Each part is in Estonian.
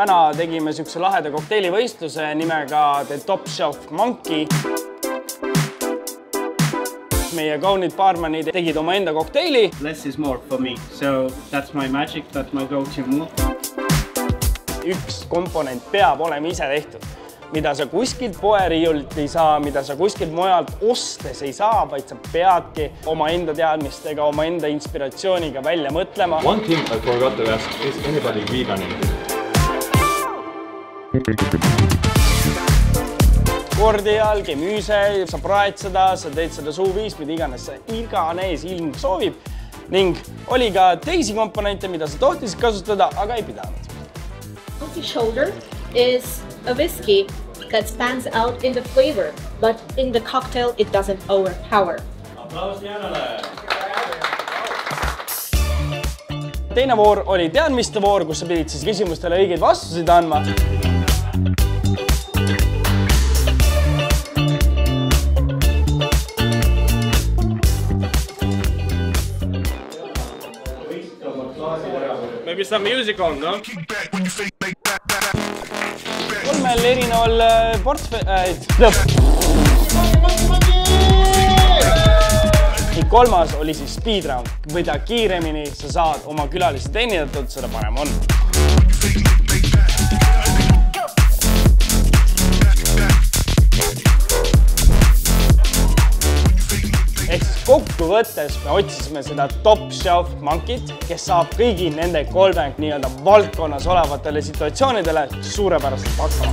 täna tegime siukse laheda kokteilivõistluse nimega The Top Shelf Monkey. meie kaunid baarmanid tegid omaenda kokteili. Less is more for me, so that's my magic, that's my go-to move. üks komponent peab olema ise tehtud mida sa kuskilt poeriiulilt ei saa, mida sa kuskilt mujalt ostes ei saa, vaid sa peadki omaenda teadmistega, omaenda inspiratsiooniga välja mõtlema. One thing I forgot to ask, is anybody vegan in here? kordial, gemüüse, sa praed seda, sa teed seda suuviis, mida iganes iganes ilm soovib ning oli ka teisi komponente, mida sa tohtisid kasutada, aga ei pidanud. Monkey shoulder is a whiskey that stands out in the flavor, but in the cocktail it doesn't overpower. teine voor oli teadmiste voor, kus sa pidid siis küsimustele õigeid vastuseid andma. Maybe some music on, no? kolmel erineval äh, portfe- äh,. kolmas oli siis speed round, mida kiiremini sa saad oma külalisi teenindatud, seda parem on. Kokkuvõttes me otsisime seda top shelf monkey't, kes saab kõigi nende kolme nii-öelda valdkonnas olevatele situatsioonidele suurepäraselt hakkama.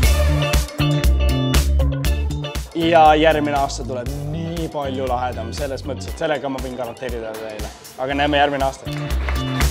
ja järgmine aasta tuleb nii palju lahedam selles mõttes, et sellega ma võin garanteerida teile, aga näeme järgmine aasta